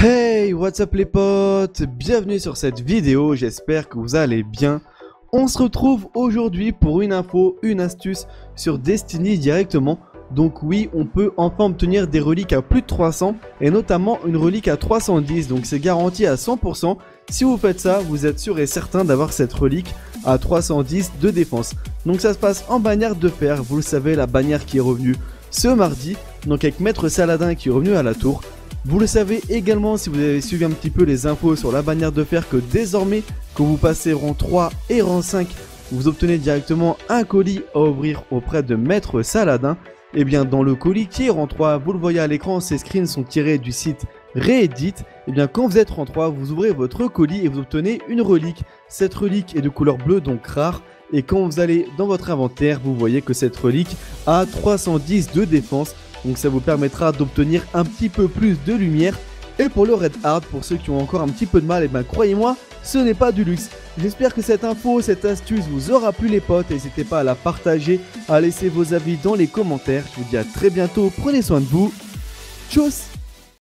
Hey, what's up les potes? Bienvenue sur cette vidéo, j'espère que vous allez bien. On se retrouve aujourd'hui pour une info, une astuce sur Destiny directement. Donc oui, on peut enfin obtenir des reliques à plus de 300 et notamment une relique à 310. Donc c'est garanti à 100%. Si vous faites ça, vous êtes sûr et certain d'avoir cette relique à 310 de défense. Donc ça se passe en bannière de fer, vous le savez, la bannière qui est revenue ce mardi. Donc avec Maître Saladin qui est revenu à la tour. Vous le savez également si vous avez suivi un petit peu les infos sur la bannière de fer que désormais que vous passez rang 3 et rang 5, vous obtenez directement un colis à ouvrir auprès de Maître Saladin. Et eh bien dans le colis qui est rang 3, vous le voyez à l'écran, ces screens sont tirés du site Reddit. Et eh bien quand vous êtes rang 3, vous ouvrez votre colis et vous obtenez une relique. Cette relique est de couleur bleue donc rare. Et quand vous allez dans votre inventaire, vous voyez que cette relique a 310 de défense donc ça vous permettra d'obtenir un petit peu plus de lumière. Et pour le Red Hard, pour ceux qui ont encore un petit peu de mal, et eh ben croyez-moi, ce n'est pas du luxe. J'espère que cette info, cette astuce vous aura plu les potes. N'hésitez pas à la partager, à laisser vos avis dans les commentaires. Je vous dis à très bientôt, prenez soin de vous. Tchuss